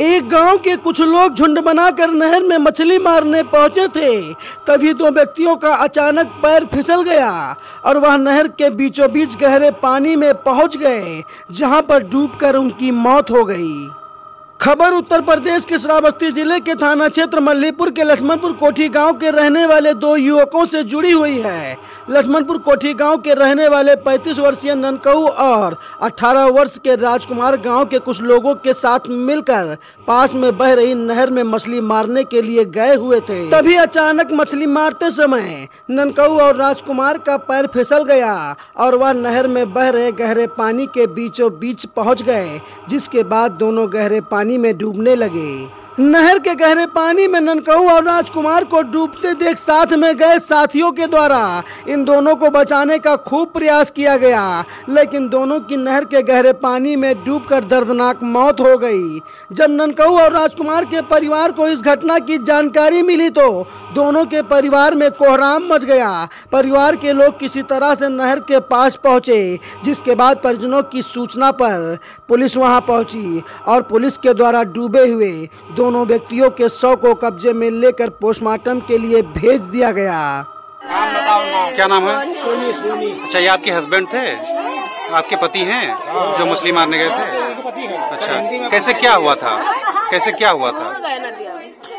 एक गाँव के कुछ लोग झुंड बनाकर नहर में मछली मारने पहुँचे थे। तभी दो व्यक्तियों का अचानक पैर फिसल गया और वह नहर के बीचों बीच गहरे पानी में पहुँच गए, जहाँ पर डूबकर उनकी मौत हो गई। खबर उत्तर प्रदेश के श्रावस्ती ज़िले के थाना क्षेत्र मल्लीपुर के लक्ष्मणपुर कोठी गाँव के रहने वाले दो युवकों से जुड़ी हुई है। लक्ष्मणपुर कोठी गाँव के रहने वाले 35 वर्षीय ननकऊ और 18 वर्ष के राजकुमार गाँव के कुछ लोगों के साथ मिलकर पास में बह रही नहर में मछली मारने के लिए गए हुए थे। तभी अचानक मछली मारते समय ननकऊ और राजकुमार का पैर फिसल गया और वह नहर में बह रहे गहरे पानी के बीचों बीच पहुँच गए, जिसके बाद दोनों गहरे पानी पानी में डूबने लगे। नहर के गहरे पानी में ननकऊ और राजकुमार को डूबते देख साथ में गए साथियों के द्वारा। इन दोनों को बचाने का खूब प्रयास किया गया, लेकिन दोनों की नहर के गहरे पानी में डूबकर दर्दनाक मौत हो गई। जब ननकऊ और राजकुमार के परिवार को इस घटना की जानकारी मिली तो दोनों के परिवार में कोहराम मच गया। परिवार के लोग किसी तरह से नहर के पास पहुँचे, जिसके बाद परिजनों की सूचना पर पुलिस वहाँ पहुँची और पुलिस के द्वारा डूबे हुए दोनों व्यक्तियों के शव को कब्जे में लेकर पोस्टमार्टम के लिए भेज दिया गया। नाम बताओ क्या नाम है? अच्छा ये आपके हस्बैंड थे? आपके पति हैं जो मछली मारने गए थे? अच्छा कैसे क्या हुआ था? कैसे क्या हुआ था?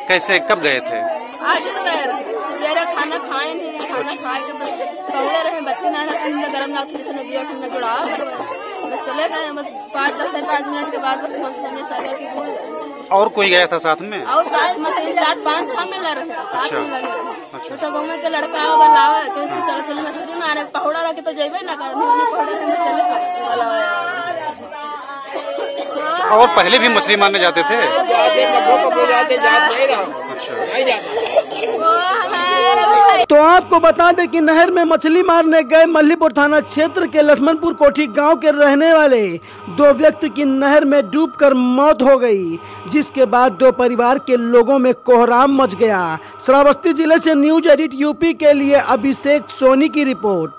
कैसे कब गए थे? आज तो गए। खाना खाए नहीं खाना खाए के बस रहे बत्ती ना गरम ना चले गए बस पाँच दस पाँच मिनट के बाद बस मस्त साइकिल की भूल गए। और कोई गया था साथ में? और साथ में तीन चार पाँच छह में लड़ अच्छा। अच्छा। छोटा गाँव में के लड़का है बलावे तो इससे चलो चलो मछली मारे पहुड़ा रखे तो जेबे ना करने पहुड़ा तो चले और पहले भी मछली मारने जाते थे? जाते जाते जाते जाते जात नहीं रहा। अच्छा नहीं जाता वो हमारे तो आपको बता दें कि नहर में मछली मारने गए मल्लीपुर थाना क्षेत्र के लक्ष्मणपुर कोठी गाँव के रहने वाले दो व्यक्ति की नहर में डूबकर मौत हो गई, जिसके बाद दो परिवार के लोगों में कोहराम मच गया। श्रावस्ती ज़िले से न्यूज़ एडिट यूपी के लिए अभिषेक सोनी की रिपोर्ट।